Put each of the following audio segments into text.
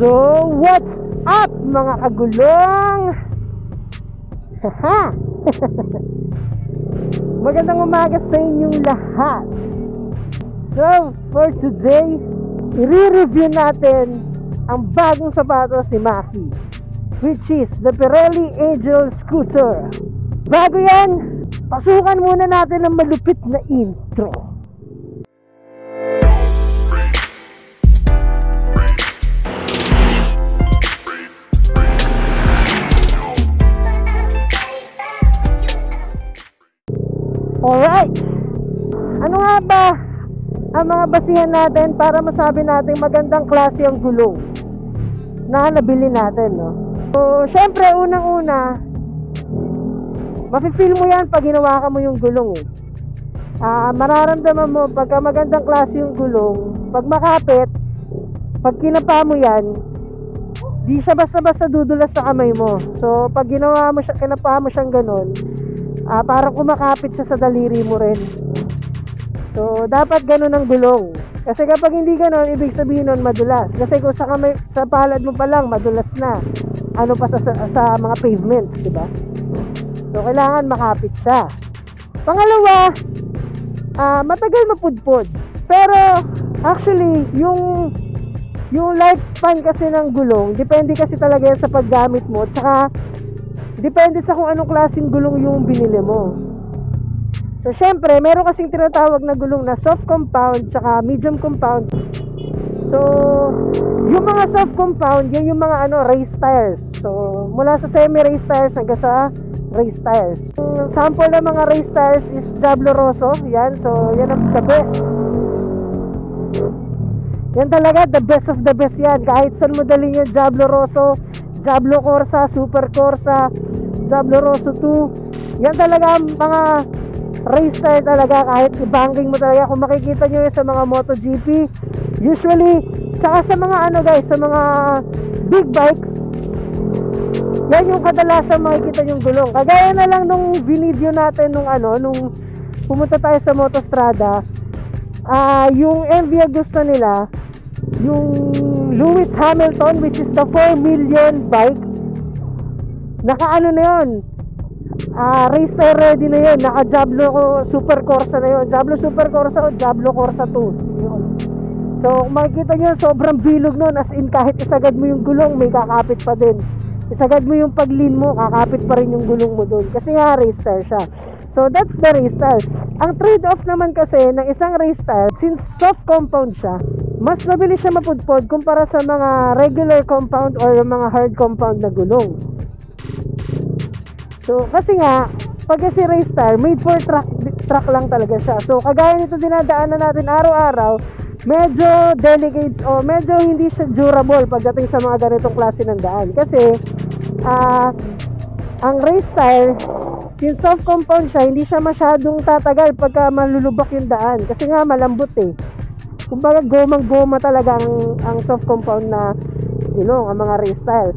So, what's up mga kagulong? Haha! Magandang umaga sa inyong lahat. So, for today, i-review natin ang bagong sapatos ni Maki which is the Pirelli Angel Scooter. Bago yan, pasukan muna natin ang malupit na intro. Alright! Ano nga ba ang mga basihan natin para masabi natin magandang klase ang gulong na nabili natin, no? So, syempre, unang-una, mafe-feel mo yan pag ginawa ka mo yung gulong, eh. Ah, mararamdaman mo pagka magandang klase yung gulong, pag makapit, pag kinapa mo yan, di siya basta-basta dudulas sa kamay mo. So, pag ginawa mo siya, kinapa mo siyang ganun, ah, parang kumakapit siya sa daliri mo rin. So, dapat ganun ang gulong. Kasi kapag hindi ganun, ibig sabihin nun madulas. Kasi kung sa, kamay, sa palad mo pa lang, madulas na. Ano pa sa, sa, sa mga pavements, di ba? So, kailangan makapit siya. Pangalawa, ah, matagal mapudpod. Pero, actually, yung yung lifespan kasi ng gulong, depende kasi talaga yan sa paggamit mo. Tsaka, depende sa kung anong klaseng gulong yung binili mo. So, syempre, meron kasing tinatawag na gulong na soft compound tsaka medium compound. So, yung mga soft compound, yan yung mga ano, race tires. So, mula sa semi-race tires hanggang sa race tires. Yung sample ng mga race tires is Diablo Rosso. Yan, so yan ang the best. Yan talaga, the best of the best yan. Kahit saan mo dalhin yung Diablo Rosso, Diablo Corsa, Super Corsa, Diablo Rosso 2. Yan talaga ang mga race tire talaga. Kahit i-banking mo talaga. Kung makikita nyo yun sa mga MotoGP usually saka sa mga ano guys sa mga big bikes yan yung kadalasan makikita yung gulong. Kagaya na lang nung video natin nung ano nung pumunta tayo sa Motostrada ah yung MV Agusta nila yung Lewis Hamilton which is the 4 million bike. Nakaano na yun? Ah race tire ready na yun. Naka Diablo Super Corsa na yun. Diablo Super Corsa o Diablo Corsa 2 yun. So makikita nyo sobrang bilog nun. As in kahit isagad mo yung gulong may kakapit pa din. Isagad mo yung paglin mo kakapit pa rin yung gulong mo dun. Kasi nga race tire siya. So that's the race tire ang trade off naman kasi ng isang race tire since soft compound siya mas mabilis siya mapudpod kumpara sa mga regular compound or mga hard compound na gulong So, kasi nga, pag kasi race tire, made for truck, truck lang talaga siya. So, kagaya nito dinadaanan natin araw-araw, medyo delicate o medyo hindi siya durable pagdating sa mga ganitong klase ng daan. Kasi, ah, ang race tire, yung soft compound siya, hindi siya masyadong tatagal pagka malulubak yung daan. Kasi nga, malambot eh. Kumbaga, gomang-goma talaga ang, ang soft compound na gulong, ang mga tire.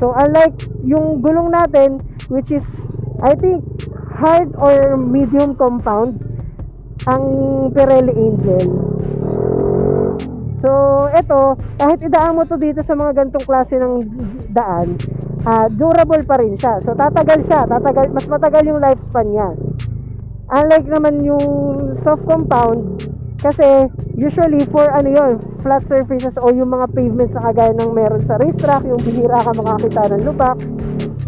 So, unlike yung gulong natin, which is I think hard or medium compound ang Pirelli Angel so ito kahit idaan mo to dito sa mga gantong klase ng daan uh, durable pa rin siya. So tatagal siya. Tatagal, mas matagal yung lifespan niya. Unlike naman yung soft compound kasi usually for ano yun flat surfaces o yung mga pavements na kagaya ng meron sa racetrack yung bihira ka makakita ng lubak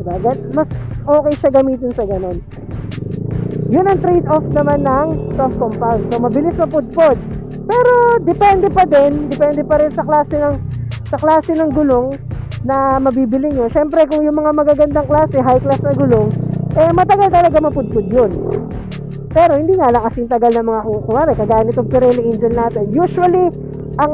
diba? mas okay siya gamitin sa ganun. Yun ang trade off naman ng soft compound. So mabilis mapudpod. Pero depende pa din depende pa rin sa klase ng sa klase ng gulong na mabibili nyo. Syempre kung yung mga magagandang klase high class na gulong eh matagal talaga mapudpod yun pero hindi nga lang kasing tagal ng mga kumare kagaya nitong Pirelli Angel natin. Usually ang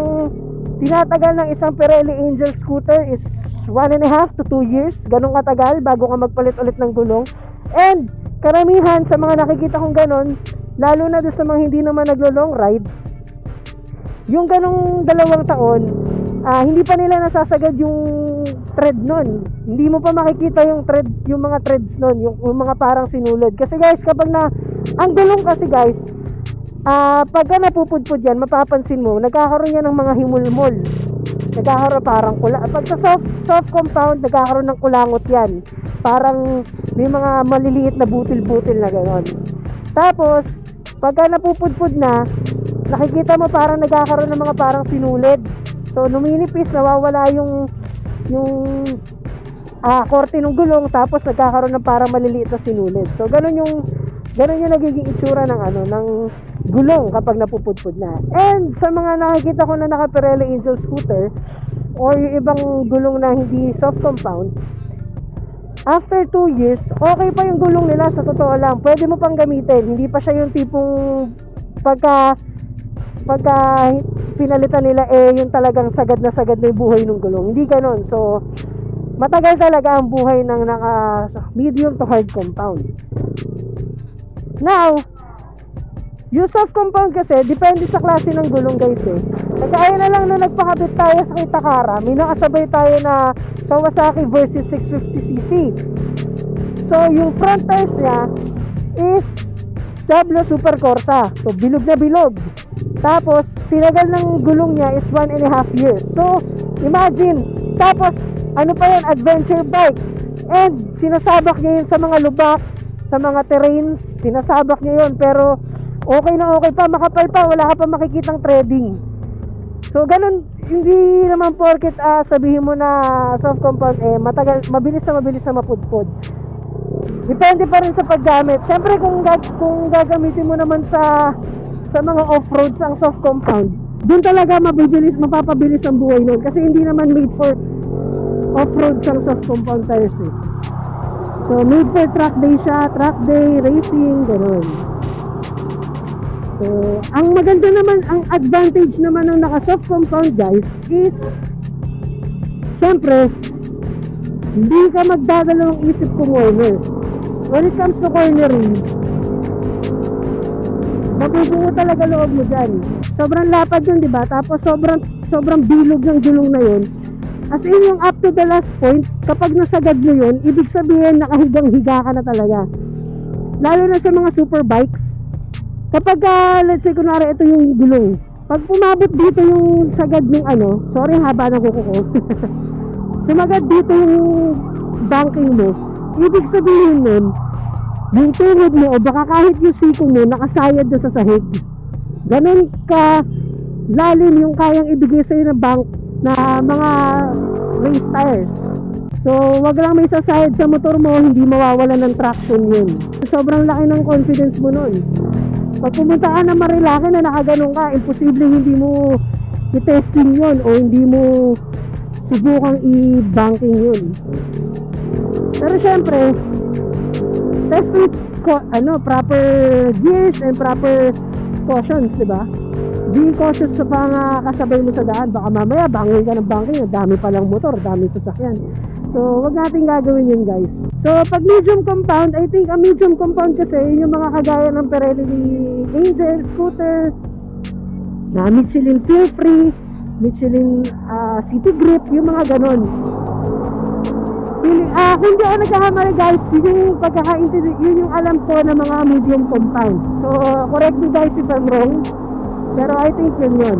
tinatagal ng isang Pirelli Angel scooter is 1 and a half to 2 years. Ganun katagal bago ka magpalit ulit ng gulong. And karamihan sa mga nakikita kong ganun lalo na doon sa mga hindi naman naglo long ride yung ganong dalawang taon uh, hindi pa nila nasasagad yung thread nun. Hindi mo pa makikita yung thread yung mga threads nun yung, yung mga parang sinulid kasi guys kapag na ang gulong kasi guys uh, pagka napupudpud yan mapapansin mo nagkakaroon yan ng mga himulmol nagkakaroon parang kula. Pag sa soft, soft compound, nagkakaroon ng kulangot yan. Parang may mga maliliit na butil-butil na gano'n. Tapos, pagka napupudpud na, nakikita mo parang nagkakaroon ng mga parang sinulid. So, numinipis, nawawala yung yung ah, korte ng gulong tapos nagkakaroon ng parang maliliit na sinulid. So, ganun yung ganun yung nagiging itsura ng ano ng gulong kapag napupudpud na. And sa mga nakikita ko na naka Pirelli Angel scooter or yung ibang gulong na hindi soft compound, after 2 years, okay pa yung gulong nila sa totoo lang. Pwede mo pang gamitin. Hindi pa siya yung tipong pagka pagka pinalitan nila eh yung talagang sagad na sagad na yung buhay ng gulong. Hindi ganon. So, matagal talaga ang buhay ng naka medium to hard compound. Now, yung soft compound kasi, depende sa klase ng gulong guys eh. Kagaya na lang nung nagpakabit tayo sa Kitakara, may nakasabay tayo na Kawasaki versus 650cc. So, yung front tires niya is Diablo Super Corsa. So, bilog na bilog. Tapos, tinagal ng gulong niya is 1 and a half years. So, imagine. Tapos, ano pa yan? Adventure bike. And, sinasabak niya yun sa mga lubak, sa mga terrains. Sinasabak niya yun. Pero, okay na okay pa. Makapal pa. Wala ka pa makikitang trading. So, ganun. Hindi naman porket ah, sabihin mo na soft compound, eh, matagal, mabilis na mabilis na mapudpod. Depende pa rin sa paggamit. Siyempre kung, gag kung gagamitin mo naman sa sa mga off-roads ang soft compound, doon talaga mabibilis, mapapabilis ang buhay nun. Kasi hindi naman made for off-roads ang soft compound tires eh. So, made for track day siya, track day, racing, gano'n. So, ang maganda naman, ang advantage naman ng naka-soft compound guys is, syempre, hindi ka magdadalawang isip corner. When it comes to cornering, mabubuo talaga loob mo dyan. Sobrang lapad yun, di ba? Tapos sobrang, sobrang bilog ng gulong na yun. As in, yung up to the last point, kapag nasagad mo yun, ibig sabihin nakahigang-higa ka na talaga. Lalo na sa mga super bikes. Kapag, uh, let's say, kunwari, ito yung gulong. Pag pumabot dito yung sagad ng ano, sorry haba ng kuko ko. Sumagad dito yung banking mo, ibig sabihin nun, yung tuhod mo o baka kahit yung siko mo nakasayad na sa sahig. Ganun ka lalim yung kayang ibigay sa'yo ng bank na mga race tires. So, wag lang may sasayad sa motor mo, hindi mawawala ng traction yun. Sobrang laki ng confidence mo nun. Pag pumunta ka na Marilaki na nakaganon ka, imposible hindi mo i-testing yun o hindi mo subukang i-banking yun. Pero syempre, test with ano, proper gears and proper cautions, di ba? Be cautious sa mga kasabay mo sa daan. Baka mamaya bangin ka ng banking, ang dami palang motor, dami sasakyan. So, wag natin gagawin yun guys. So, pag medium compound, I think ang medium compound kasi yung mga kagaya ng Pirelli Angel, Scooter, na Michelin Feel Free, Michelin uh, City Grip, yung mga ganon. Feeling, ah, kung di ako nagkakamali guys, yun yung pagkakaintindi, yun yung alam ko na mga medium compound. So, correct me guys if I'm wrong. Pero I think yun yun.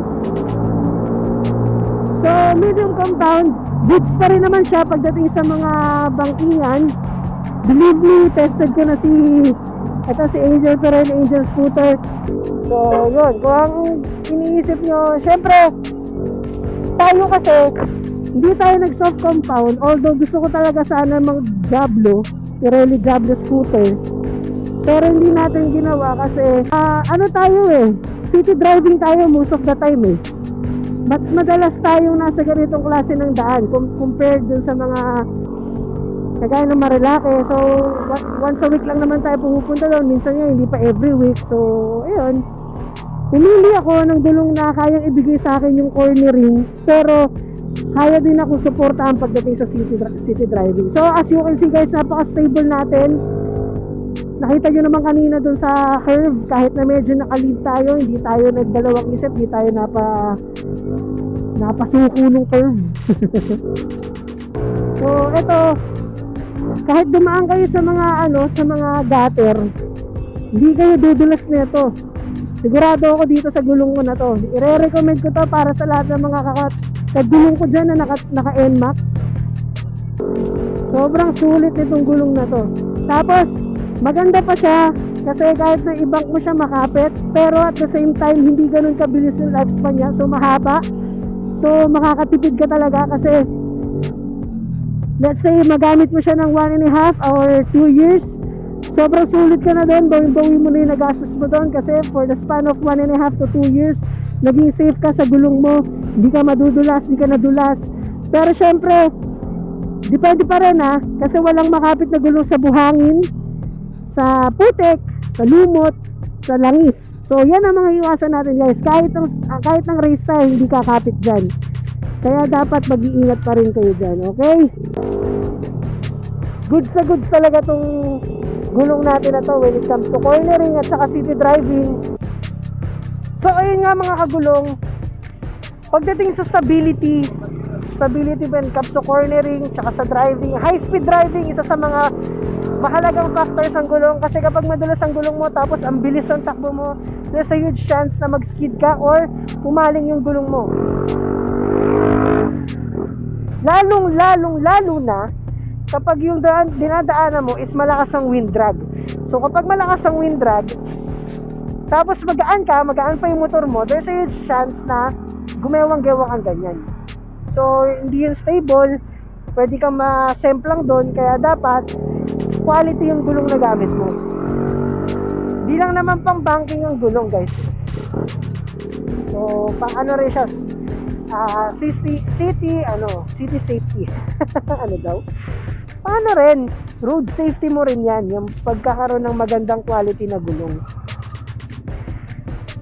So, medium compound, goods pa rin naman siya pagdating sa mga bangkingan. Believe me, tested ko na si ito si Angel Perel, Angel Scooter. So, yun. Kung ang iniisip nyo, syempre, tayo kasi, hindi tayo nag-soft compound. Although gusto ko talaga sana mag-Diablo, Pirelli Diablo Scooter. Pero hindi natin ginawa kasi, uh, ano tayo eh, city driving tayo most of the time eh. Mas madalas tayong nasa ganitong klase ng daan compared dun sa mga kagaya ng Marilake. So, once a week lang naman tayo pumupunta doon. Minsan nga, hindi pa every week. So, ayun. Pumili ako ng gulong na kayang ibigay sa akin yung cornering. Pero, kaya din ako suportahan pagdating sa city, city driving. So, as you can see guys, napaka-stable natin. Nakita nyo naman kanina dun sa curve, kahit na medyo nakalid tayo, hindi tayo nagdalawang isip, hindi tayo napa napasuko nung curve. so, ito, kahit dumaan kayo sa mga ano, sa mga gutter, hindi kayo dudulas nito. Sigurado ako dito sa gulong ko na to. Ire-recommend ko to para sa lahat ng mga kakat sa gulong ko dyan na naka, naka NMAX. Sobrang sulit itong gulong na to. Tapos, maganda pa siya kasi kahit na ibang mo siya makapit, pero at the same time, hindi ganun kabilis yung lifespan niya. So, mahaba. So, makakatipid ka talaga kasi let's say magamit mo siya ng 1 and a half or 2 years sobrang sulit ka na doon. Bawi-bawi mo na yung nagastos mo doon kasi for the span of 1 and a half to 2 years naging safe ka sa gulong mo. Hindi ka madudulas, hindi ka nadulas. Pero syempre depende pa rin ha? Kasi walang makapit na gulong sa buhangin sa putik, sa lumot sa langis so yan ang mga iwasan natin guys kahit ng, kahit ng race tayo hindi kakapit dyan kaya dapat mag-iingat pa rin kayo dyan, okay? Good sa good talaga tong gulong natin na to when it comes to cornering at saka city driving. So ayun nga mga kagulong, pagdating sa stability, stability when it comes to cornering, tsaka sa driving, high speed driving, isa sa mga mahalagang factors ang gulong kasi kapag madulas ang gulong mo tapos ang bilis ng takbo mo, there's a huge chance na mag-skid ka or pumaling yung gulong mo. Lalong lalong lalo na kapag yung daan, dinadaanan mo is malakas ang wind drag. So kapag malakas ang wind drag tapos magaan ka, magaan pa yung motor mo there's a huge chance na gumewang-gewang ang ganyan. So hindi yun stable. Pwede kang ma-semplang doon kaya dapat quality yung gulong na gamit mo di lang naman pang banking ang gulong guys so pang ano rin siya uh, city, city, ano, city safety. ano daw? Paano rin? Road safety mo rin yan, yung pagkakaroon ng magandang quality na gulong.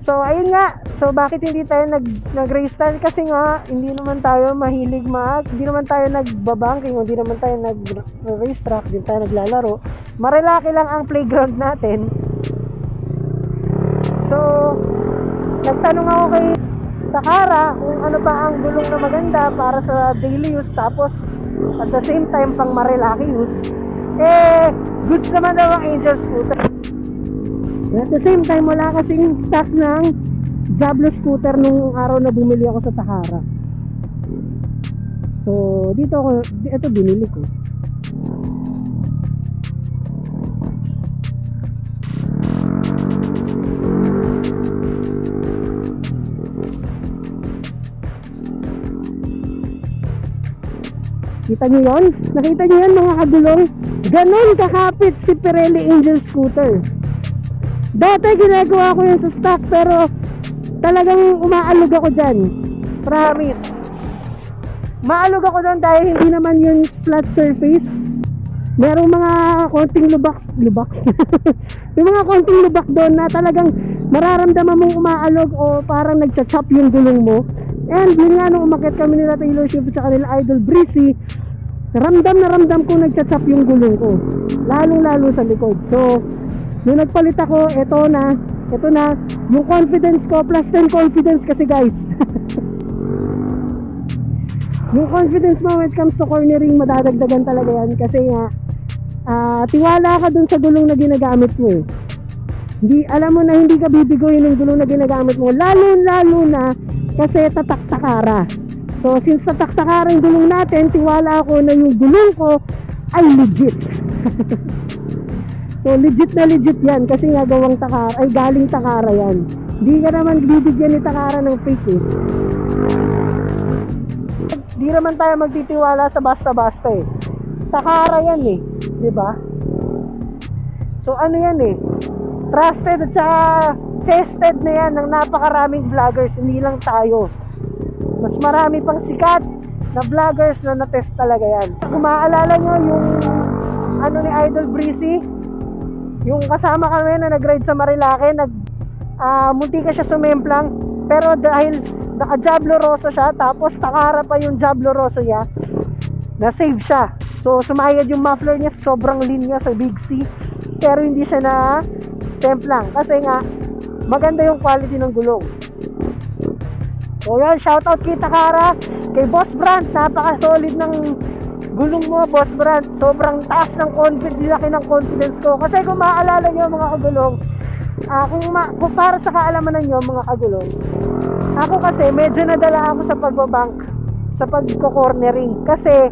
So, ayun nga. So, bakit hindi tayo nag, nag-race stand? Kasi nga, hindi naman tayo mahilig mag, hindi naman tayo nagbabanking, hindi naman tayo nag-race track, hindi tayo naglalaro. Marilaki lang ang playground natin. So, nagtanong ako kay Takara kung ano ba ang gulong na maganda para sa daily use tapos at the same time pang marilaki use eh goods naman daw ang Angel scooter at the same time wala kasing stock ng Diablo scooter nung araw na bumili ako sa Takara so dito ako ito binili ko Kita nyo yon? Nakita nyo yan mga kagulong? Ganon kakapit si Pirelli Angel Scooter. Dati ginagawa ko yun sa stock pero talagang umaalog ako dyan. Promise. Maalog ako doon dahil hindi naman yun flat surface. Merong mga konting lubaks, lubaks. yung mga konting lubak doon na talagang mararamdaman mong umaalog o parang nagcha-chop yung gulong mo. And yun nga nung umakit kami nila Taylor Swift at nila Idol Breezy, ramdam na ramdam ko nagchat-chop yung gulong ko. Lalong lalo sa likod. So, nung nagpalit ako, eto na, eto na, yung confidence ko, plus 10 confidence kasi guys. yung confidence mo when it comes to cornering, madadagdagan talaga yan kasi nga, uh, tiwala ka dun sa gulong na ginagamit mo eh. Hindi, alam mo na hindi ka bibigoyin ng gulong na ginagamit mo. Lalo lalo na kasi tatak-takara. So since tatak-takara yung gulong natin, tiwala ako na yung gulong ko ay legit. so legit na legit yan kasi nga gawang takara, ay galing takara yan. Hindi ka naman bibigyan ni takara ng fake eh. Hindi naman tayo magtitiwala sa basta-basta eh. Takara yan eh, di ba? So ano yan eh, trusted at saka tested na yan ng napakaraming vloggers, hindi lang tayo. Mas marami pang sikat na vloggers na na-test talaga yan. Kung maaalala nyo yung ano ni Idol Breezy, yung kasama kami na nag-ride sa Marilake, nag, uh, munti ka siya sumemplang, pero dahil naka Jablo Rosso siya, tapos takara pa yung Jablo Rosso niya, na-save siya. So, sumayad yung muffler niya, sobrang lean niya sa Big C, pero hindi siya na templang. Kasi nga, maganda yung quality ng gulong so yan shoutout kay Takara kay Boss Brand napaka solid ng gulong mo Boss Brand sobrang taas ng confidence laki ng confidence ko kasi kung maaalala nyo mga kagulong uh, kung, ma kung para sa kaalaman nyo mga kagulong ako kasi medyo nadala ako sa pagbabank sa pagko-cornering. Kasi,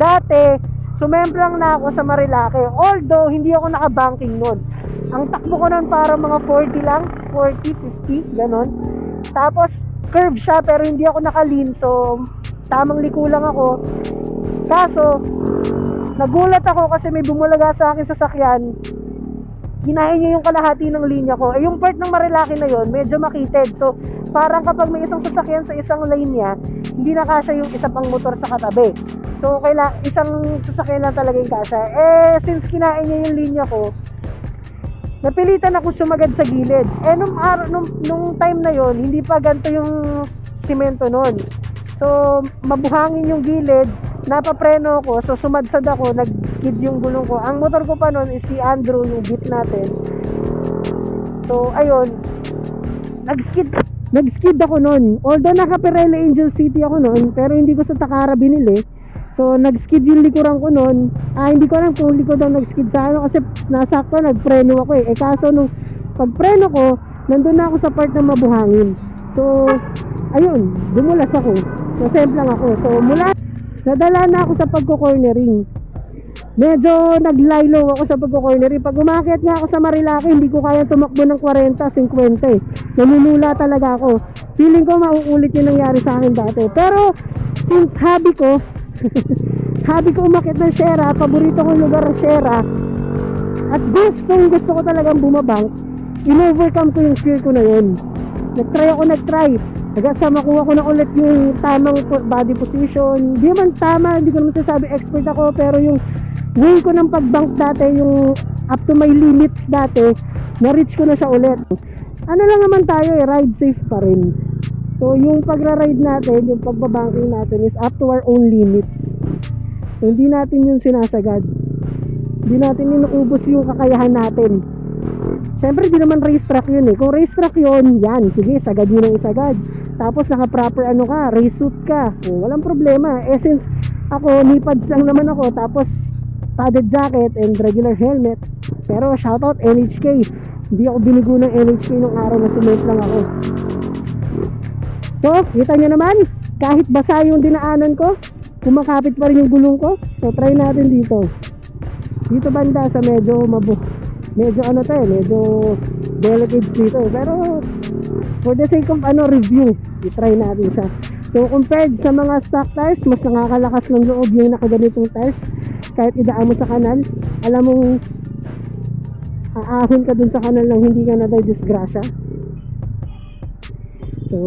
dati, sumemplang na ako sa Marilake. Although, hindi ako nakabanking nun. Ang takbo ko nun para mga 40 lang, 40, 50, ganon. Tapos, curve siya pero hindi ako nakalin. Tamang liko lang ako. Kaso, nagulat ako kasi may bumulaga sa akin sa sakyan. Ginahin niya yung kalahati ng linya ko. Eh, yung part ng Marilaki na yon medyo makitid. So, parang kapag may isang sasakyan sa isang lane niya, hindi na kasya yung isa pang motor sa katabi. So, kaila, isang sasakyan lang talaga yung kasya. Eh, since kinain niya yung linya ko, napilitan ako sumagad sa gilid. Eh, nung, araw, nung, nung time na yon hindi pa ganito yung simento nun. So, mabuhangin yung gilid, napapreno ako, so sumadsad ako, nag-skid yung gulong ko. Ang motor ko pa nun is si Andrew, yung beat natin. So, ayun, nag-skid, nag-skid ako nun. Although naka Pirelli Angel City ako nun, pero hindi ko sa Takara binili. So, nag-skid yung likuran ko nun. Ah, hindi ko alam kung likod ang nag-skid sa ano kasi nasakto, nag-preno ako eh. Eh, kaso nung pag-preno ko, nandun na ako sa part na mabuhangin. So, ayun, dumulas ako. Nasemplang ako. So, mula, nadala na ako sa pagko-cornering. Medyo naglaylo ako sa pagko-cornering. Pag umakyat nga ako sa Marilaki, hindi ko kaya tumakbo ng 40, 50 eh. Namumula talaga ako. Feeling ko mauulit yung nangyari sa akin dati. Pero, since hobby ko, hobby ko umakyat ng Sierra, paborito kong lugar ng Sierra, at gusto, gusto ko talagang bumabang, in-overcome ko yung fear ko na yun. Nag-try ako, nag-try. Hanggang sa makuha ko na ulit yung tamang body position. Hindi man tama, hindi ko naman sasabi expert ako, pero yung way ko ng pag-bank dati, yung up to my limits dati, na-reach ko na siya ulit. Ano lang naman tayo eh, ride safe pa rin. So yung pagra-ride natin, yung pagbabanking natin is up to our own limits. So hindi natin yung sinasagad. Hindi natin yung naubos yung kakayahan natin. Siyempre, di naman racetrack yun eh. Kung racetrack yun, yan, sige, sagad yun ang isagad. Tapos, naka-proper ano ka, race suit ka. O, walang problema. Eh, since ako, nipads lang naman ako, tapos padded jacket and regular helmet. Pero, shoutout NHK. Hindi ako binigo ng NHK nung araw na sumit lang ako. So, kita nyo naman, kahit basa yung dinaanan ko, kumakapit pa rin yung gulong ko. So, try natin dito. Dito banda sa medyo mabu medyo ano to eh, medyo delicate dito. Pero for the sake of ano review, i-try natin siya. So compared sa mga stock tires, mas nakakalakas ng loob yung nakaganitong tires. Kahit idaan mo sa kanal, alam mong aahon ka dun sa kanal nang hindi ka na disgrasya. So,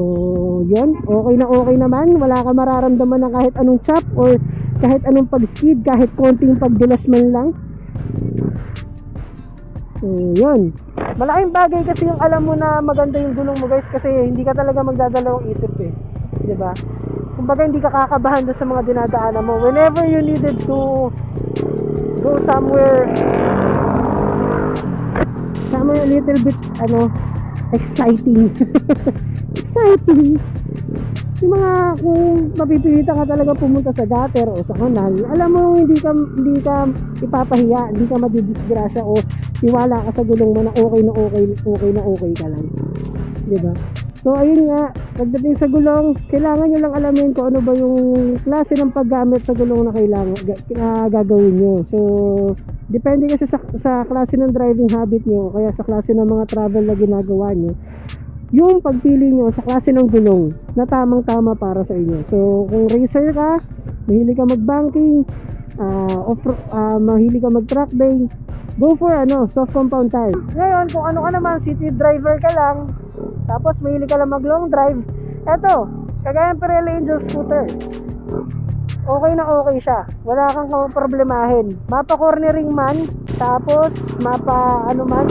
yun, okay na okay naman. Wala ka mararamdaman ng kahit anong chop or kahit anong pag-skid, kahit konting pagdulas man lang. Yun. Malaking bagay kasi yung alam mo na maganda yung gulong mo guys kasi hindi ka talaga magdadalawang isip eh. ba? Kumbaga hindi ka kakabahan doon sa mga dinadaanan mo. Whenever you needed to go somewhere somewhere a little bit ano exciting. exciting. Yung mga kung mapipilitan ka talaga pumunta sa gutter o sa kanal, alam mo hindi ka hindi ka ipapahiya, hindi ka madidisgrasya o tiwala ka sa gulong mo na okay na okay, okay na okay ka lang. 'Di ba? So ayun nga, pagdating sa gulong, kailangan nyo lang alamin kung ano ba yung klase ng paggamit sa gulong na kailangan ga- na gagawin nyo. So depende kasi sa, sa klase ng driving habit nyo, kaya sa klase ng mga travel na ginagawa nyo, yung pagpili nyo sa klase ng gulong na tamang tama para sa inyo. So, kung racer ka, mahilig ka mag-banking, uh, off, uh, mahilig ka mag-track day, go for ano, soft compound tire. Ngayon, kung ano ka naman, city driver ka lang, tapos mahilig ka lang mag-long drive, eto, kagaya ng Pirelli Angel Scooter. Okay na okay siya. Wala kang problemahin. Mapa cornering man, tapos mapa ano man,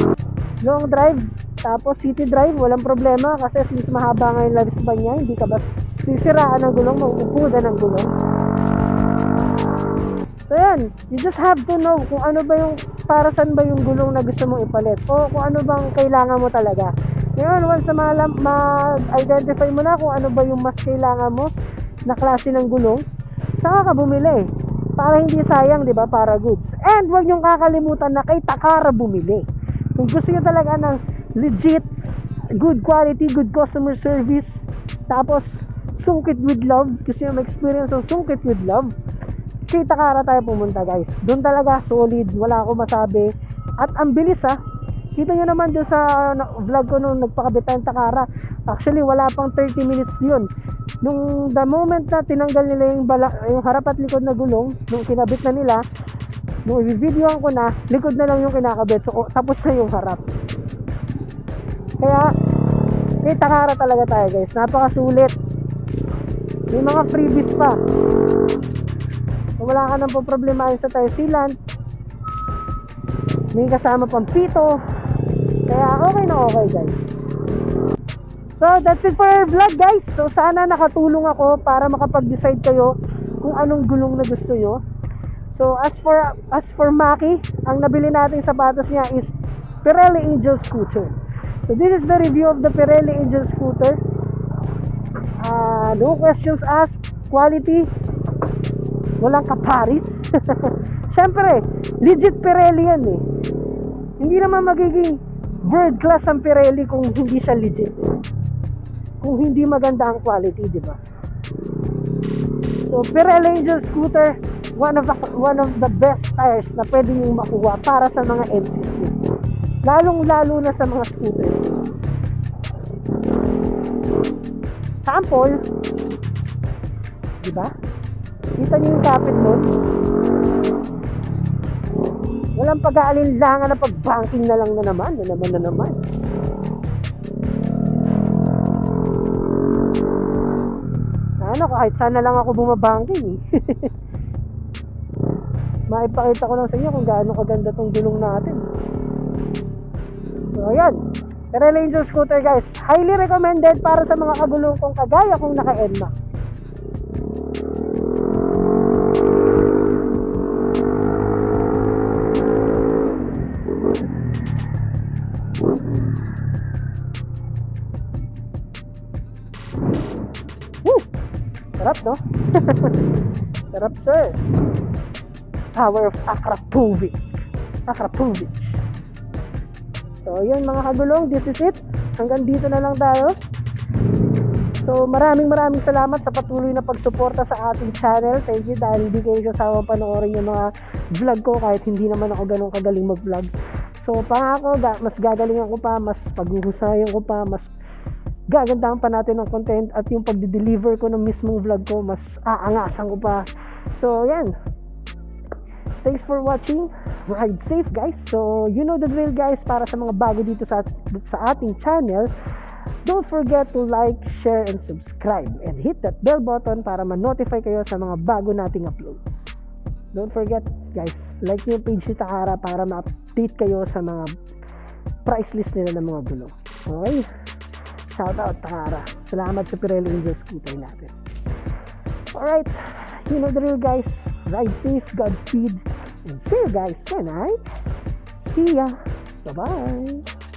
long drive, tapos city drive, walang problema kasi since mahaba nga yung lifespan niya, hindi ka ba sisiraan ng gulong, mauupudan ng gulong. So yan, you just have to know kung ano ba yung, para saan ba yung gulong na gusto mong ipalit o kung ano bang kailangan mo talaga. Ngayon, once na ma-identify mo na kung ano ba yung mas kailangan mo na klase ng gulong, saka ka bumili. Para hindi sayang, di ba, para goods. And huwag niyong kakalimutan na kay Takara bumili. Kung gusto niyo talaga ng legit, good quality, good customer service, tapos sungkit with love, gusto nyo ma-experience ang sungkit with love, kay Takara tayo pumunta guys. Doon talaga solid, wala akong masabi. At ang bilis ha. Kita nyo naman doon sa vlog ko nung nagpakabit tayo ng Takara. Actually, wala pang 30 minutes yun. Nung the moment na tinanggal nila yung, bala, yung harap at likod na gulong, nung kinabit na nila, nung i-videoan ko na, likod na lang yung kinakabit. So, o- tapos na yung harap. Kaya, kay Takara talaga tayo guys. Napakasulit. May mga freebies pa. Wala ka nang problema sa tire sealant, may kasama pang pito. Kaya okay na okay guys. So that's it for our vlog guys. So sana nakatulong ako para makapag-decide kayo kung anong gulong na gusto nyo. So as for as for Maki, ang nabili nating sapatos niya is Pirelli Angel Scooter. So this is the review of the Pirelli Angel Scooter. Ah, no questions asked. Quality, walang kaparis. Siyempre, legit Pirelli yan eh. Hindi naman magiging world class ang Pirelli kung hindi siya legit. Kung hindi maganda ang quality, di ba? So, Pirelli Angel Scooter, one of the, one of the best tires na pwede nyo makuha para sa mga MCC. Lalong-lalo na sa mga scooter. Sample, di ba? Kita niyo yung kapit mo? Walang pag-aalinlangan na pag-banking na lang na naman, na naman na naman. Ano, kahit sana lang ako bumabangking eh. Maipakita ko lang sa inyo kung gaano kaganda tong gulong natin. So, ayan. Pirelli Angel Scooter guys. Highly recommended para sa mga kagulong kong kagaya kung naka-NMAX. Woo! Sarap, no? Sarap, sir. Power of Akrapovic. Akrapovic. So, yun mga kagulong. This is it. Hanggang dito na lang tayo. So, maraming maraming salamat sa patuloy na pagsuporta sa ating channel. Thank you dahil hindi kayo kasama panoorin yung mga vlog ko kahit hindi naman ako ganun kagaling mag-vlog. So, pangako, ga- mas gagalingan ko pa, mas paghuhusayan ko pa, mas gagandahan pa natin ng content at yung pagde-deliver ko ng mismong vlog ko, mas aangasan ko pa. So, yan. Thanks for watching. Ride safe, guys. So, you know the drill, guys. Para sa mga bago dito sa, sa ating channel, don't forget to like, share, and subscribe. And hit that bell button para ma-notify kayo sa mga bago nating uploads. Don't forget, guys, like yung page ni Takara para ma-update kayo sa mga price list nila ng mga gulong. Okay? Shout out, Takara. Salamat sa Pirelli Angel Scooter natin. Alright, you know the drill, guys. Ride safe, Godspeed, and see you guys I see ya. Bye-bye.